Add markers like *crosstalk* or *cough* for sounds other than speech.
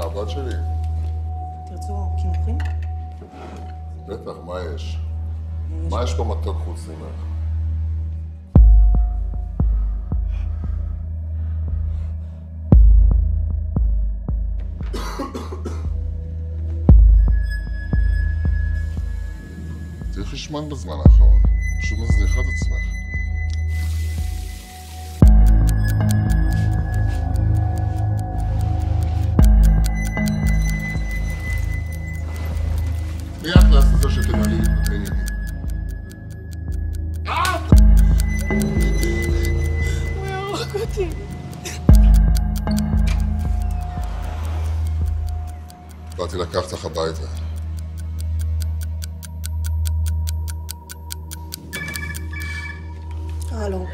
הבת שלי. תרצו קינוחים? בטח, מה יש? מה יש פה מתוק חוץ ממך? *coughs* צריך לשמון בזמן האחרון. פשוט מזניחה את עצמך. הקלאס הזה שתנהלי לי את העניינים? הוא יהרוג אותי. באתי לקחת לך הביתה. הלו.